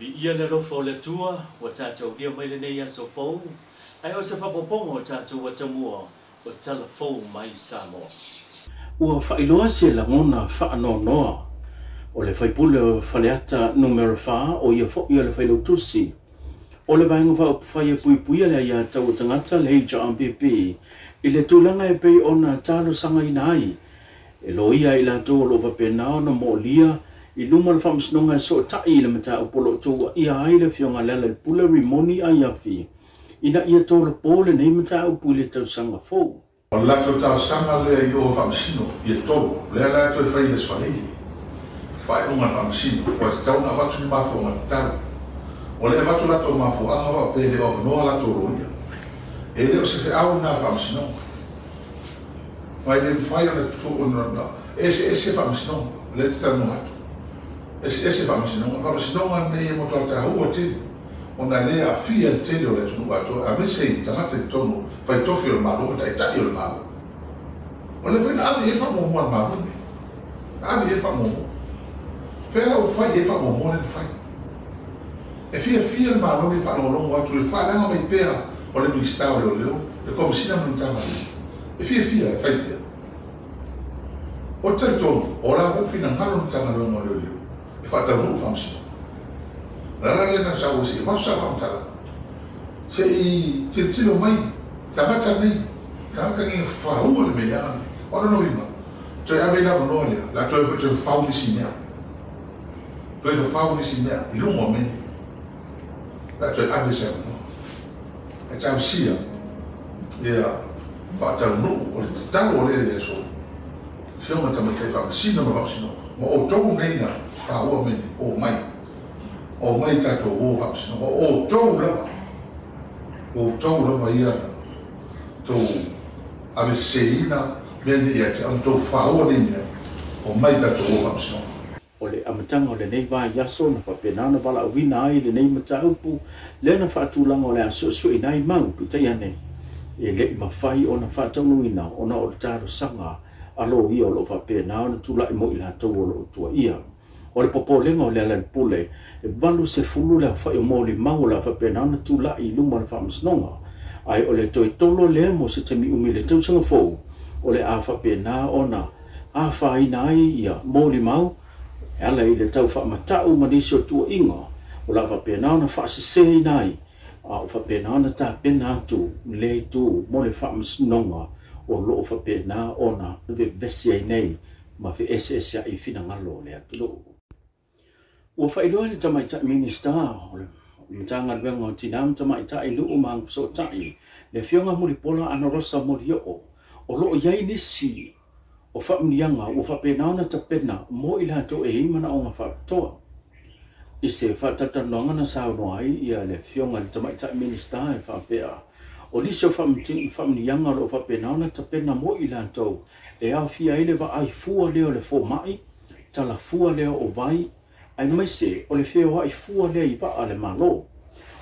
ile rofo le tua watata e o ia maile nei aso fou ae o se fapopogo o tatou atamua o talafou mai samo ua faailoa se lagona faanoanoa o le faipule o faleata numero fa o ia foʻi o le failou tusi o le vaega faaupufai e puipuia le ia tau o tagata le hrmpp i le tulaga e pei ona talosagaina ai e lo ia i latou o loo vapena ona moolia i luma le faamasinoga e soʻataʻi i le lah mataupolo tou aia ai le lah fioga lala le pule rimoni ai afi ina ia tolapō lenei mataupu i le tausaga fou o le latou tausaga lea i o faamasino ia tolu lea latou e fai le sefalili faailuga ah, ah, ah, eh, le faamasino ua tetauna avatu ni mafoaga tatalu o le avatu latou mafoaga vaope le oanoa latou loia e lē o se feau na faamasinoga mai lefai o le tuuna ese ese faamasinoga le tetalanoga atu ese ese faamasinoga faamasinoga nei mo tautahua tele ona lē afia le tele o le atunuu atoa amese i tagata i totonu faitofi o le māluma taʻitaʻi o le māluma o le faina avi e faamuamua le mālume avi e faamuamua fela o fai e faamuamua le fai e fiafia le māluma i faalogologo atu le faalaga mai pea o le minista o leoleo le komisina manitama e fiafia e fai pea o taitonu o la na tagaloga o leoleo e fata mo fam si na na na sa wo si ma sa fam ta se i ti ti no mai ta ma ta mai ka ka ni fa hu le me ya o no no ima to ya me na no e le la to fo to fa wo si ne to fo fa wo si ne i lu mo me la to ave se mo e ta si ya ya fata mo o ta wo le le so fiona tama te fa sino ma sino ma o to nga fa o me o mai o mai ta to o fa sino o o to la o to la va ia to a be se ina me ni ia te to fa o ni ia o mai ta to o fa sino o le amatanga o le nei vai ia so na fa pe na na bala wi na ai le nei ma ta upu le na fa tu langa le so so ina i mau pu te ia nei e le ma fai ona fa tonu ina ona o le ta ro sanga o alo ia o loo faapena ona tulaʻi mo i latou o loo tuaia o le popolega o le ala lepule e valu sefulu le aofaʻi o molimau o le afaapena ona tulaʻi i luma o le faamasinoga ae o le toetolo lea mo se tamiumi le tausaga fou o le a faapena ona afāina ai ia molimau e ala i le tau faamataʻu ma nisi o tuaʻiga o le afaapena ona faaseseina ai a o faapena ona tapena atu le itu mo le faamasinoga o loo fapenā ona le vevesi ai nei ma feeseese aʻi finagalo le akiloo ua faailoa i le tamaitaʻi minista o le matagaluega o tinā ma tamaitaʻi luu magafesootaʻi le fioga mulipola anorosa molioo o loo iai nisi o faamuniaga ua faapenā ona tapena mo i latou e ima na oga faapitoa i se faatatalanoaga na saunoa ai ia le fioga i le tamaitaʻi minista e faapea o nisi o faamuniiaga o loo faapenao na tapena mo i latou e aofia ai le vaaifua le o le fomaʻi talafua lea o vai ai maise o le feoaʻifua lea i vaa le mālō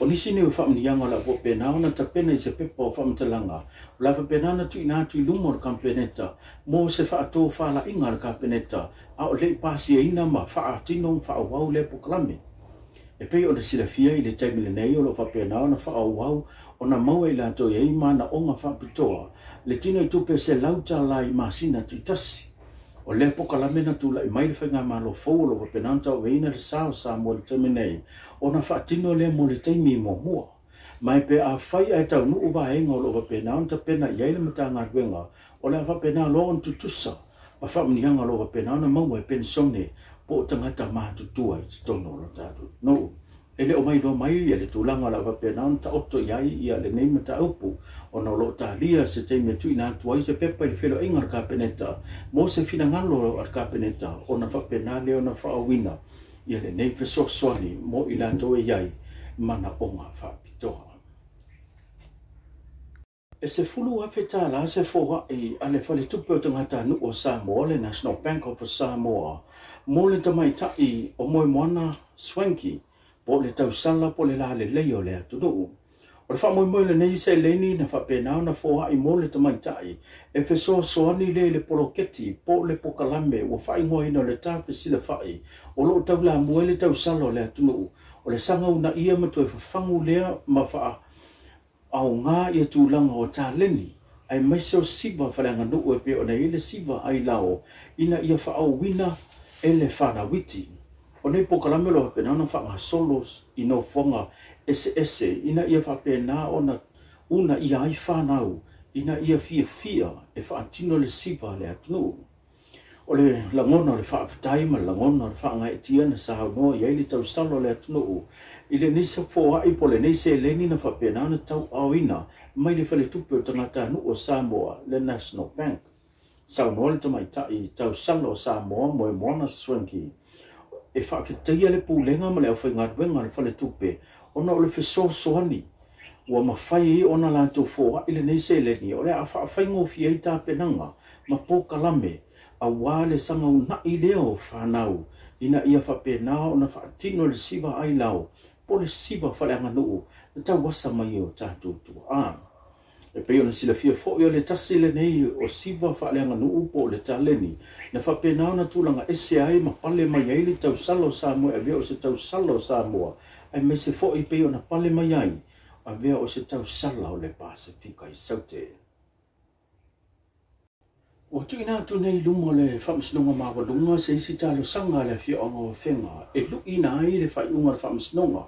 o nisi nei ua faamuniiaga o le apuapenao na tapena i se pepa o faamatalaga e e o le pena na tuuina atu i luma o le kapeneta mo se faatō falaʻiga a le kapeneta a o leʻi pasiaina ma fa ma faauau le apukalame e pei ona silafia i le taimi lenei o loo faapenao na faauau ona maua i e lato i e eima na onga whapitoa le tino i tupe se lauta la i masina titasi. O le poka la mena tu la i maile whainga ma lo fowlo wa penanta o eina le sao sa mua le teminei o na whaatino le mo le teimi mo mua. Mai pe a whai ai tau nu uwa henga o lo wa penanta pena i eile mata ngā gwenga o le wha pena lo on tutusa wa wha mni hanga lo wa penanta maua i e pensone po o tangata maa tutua i tono lo tātou. No. Nau ele o mai do mai ia le tulanga la va pena on ta otto yai ia le nei mata upu ona lo ta lia se te me tuina tuai se pepa le felo ingar ka peneta mo se fina ngalo ar ka peneta ona va pena le ona fa awina ia le nei fe so soni mo ila to yai e mana onga fa pitoa e se fulu a fe tala se foa e ane le tupe o ngata nu o Samoa le National Bank of Samoa mo le i o moe moana swanki po le tau sanga po le la le le o le atu do o le fa mo mo le nei se le ni na fa pe na na fo ai mo le tamai tai e fe so so ni le le poloketi po le pokalame o fa ingo ina le ta fe si le fa i o lo tau la mo le tau sanga le atu no o le sanga una ia ma toi fa fangu le ma fa au nga ia tu langa o ta leni ai mai so siba fa langa no e pe o na ile siba ai lao ina ia fa au wina ele fa na witi o nei pokalamelo hapena ona solos i nofoga eseese ina ia faapena ona una ia ai fanau ina ia fiafia e faatino le siva le atunuu o le lagona o le faafetai ma le lagona o le faagaetia na sahaunoa iai le tausalo le atunuu i lenei se e leni na lenei selegi na tau au ina mai le faletupe o tagata anuu o samoa le national bank saunoa le tamaitaʻi tausalo o samoa moemoana swenki e fa ke tia le pu lenga ma le fa nga re nga fa le tupe ona le fe so so ni wa ma fa i ona la to fo ile nei se le ni ole a fa fa ngo fi ai ta pe nga ma po kala me a wa le sa ngau na i le o fa nau ina ia fa pe na ona fa tino le siva ai lao po le siva fa le nga no e ta wa sa mai o ta tu tu a ah. e pei ona silafia foʻi o le tasi nei o siva nuu po le tale ni na fa faapena ona tulaga ese ai ma pale mai ai le tausala o samoa e avea o se tausala o samoa se fo i pei ona pale mai ai avea o se tau o le pasifika i saute tu ina tu nei lumo le mis nonga ma wa lumo se isi sanga le ongo fenga e ina ai le faaiʻuga o le nonga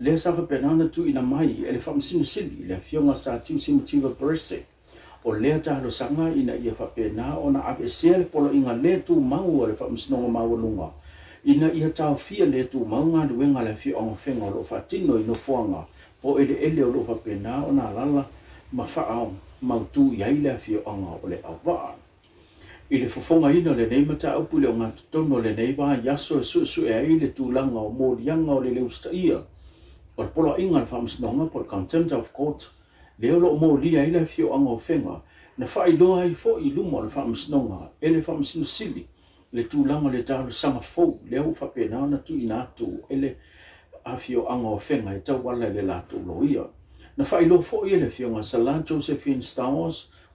le sava penana tu ina mai e le faamasino sili i le afioga sa timsimativa berse o lea talosaga ina ia faapena ona aveesea le poloʻiga lē tumau o le faamasinoga maualuga ina ia taofia lē tumau galuega le afioagafega o loo faatino i nofoaga po eleele o loo faapena ona alala ma faamautū i ai le afioaga o le auvaa i le fofonga ina le nei mata upu le onga tono le nei wa yaso e sue ai le tūlanga o mōrianga o le leusta ia. O le pola inga le whamasnonga po le contempt of court leo o mō lia ila fio anga o whenga na whai loa i fo i luma o le whamasnonga e le whamasino sili le tūlanga le tālu sanga fau leo whapenana tu ina atu e le a fio anga o whenga e tau wala le lo loia. Na whai loa fo i le fio ngā Josephine Star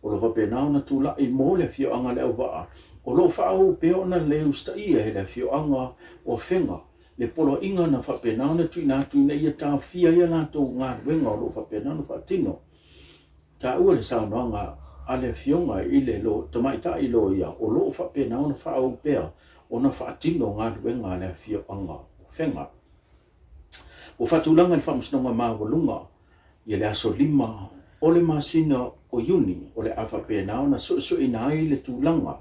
o lo fapenao na tulaʻi mo le afioaga le auva'a o loo fa'au pe ona le ustaia e he fio afioaga o fenga le polo poloaʻiga na fa'apenao na tuuina atu ina e ia tafia ia latou galuega o loo fa'apenao na fa'atino taʻua le saunoaga a le afioga i le lo tamaʻitaʻi lo ia o loo fa'apenao na o pea ona fa'atino galuega a le afioaga o fega ua fa'atulaga i le fa'amasinoga maualuga ia le aso lima o le masina o iuni o le afaapena ona soʻosoʻina ai le tulaga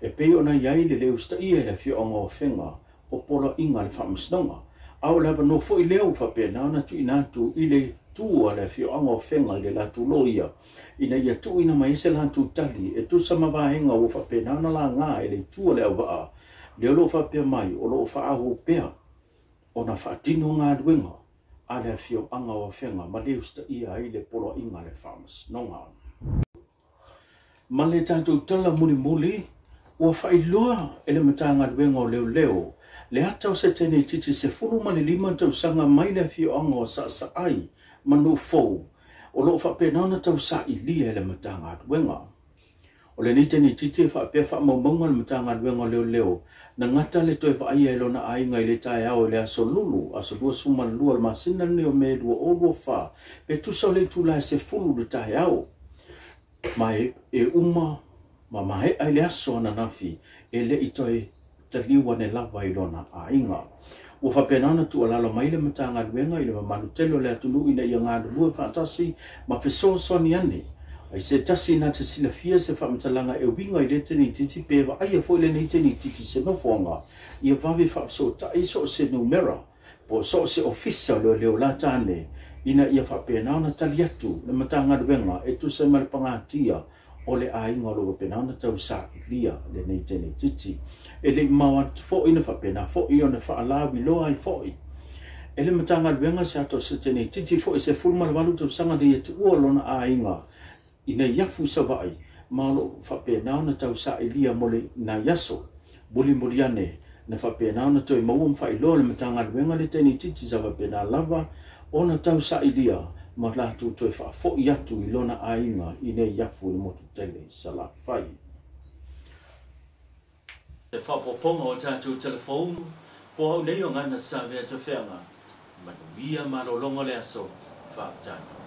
e pei ona iai le leu e sitaʻia i le afioʻaga ofega o polaʻiga le faamasinoga a o le avanō foʻi lea ua faapena ona tuuina atu i le tu a le afioʻaga ofega i le latou lo ia ina ia ina mai ese latou tali e tusa mavaega ua faapena ona lagā e le itua le auva'a le o loo faapea mai o loo faaaho pea ona faatino galuega ana fio anga o fenga ma leo sta ia ai le polo inga le farmers no nga ma le tatou tala muli muli ua whailua e le matanga luenga o leo leo le hatau se tene titi se fulu ma le lima tau sanga mai le fio anga o sa sa ai ma no fou o lo fa pe nana tau sa i lia e le matanga luenga o le nite ni titi fa pe fa mo mongo le matanga le ngo leo leo na ngata le toi fa ai lo na ai ngai le tai ao le aso lulu aso lua suma lua le masina le o me lua o lua fa pe tu sa le tu la se fulu le tai ao mai e uma ma mai ai le aso na nafi e le itoi taliwa ne lava i lona ainga ua fapenana tualalo mai le matagaluega i le mamalutelo le atunuu ina ia galulue faatasi ma fesoasoani ane ai se tasi na te sina fia se fa mtalanga e winga i rete ni titi pewa ai e foile nei te ni titi fonga i e vawe fa so ta i so se numera po so se ofisa lo leo la tane ina ia fa pena matanga ruenga e tu se pangatia o le ai ngalo pena na sa ilia le nei te ni titi e le mawa fo ina fa pena fo i ona fa ala i ele matanga ruenga se ato se te ni titi fo i se fulma walu tu sanga de tu o lona ai ngalo ina iafu savai malo fapenao na tausa ilia mole na yaso buli muliane na fapenao na toi mauam failo le matagaluega le tainititi savapena lava ona tausa ilia ma latou toe faafoʻi atu i lona aiga i nei iafu i le motutaile salafai te faapopoga o tatou telefonu po au nei o gana savea tafeaga manuia malologo le aso faatagi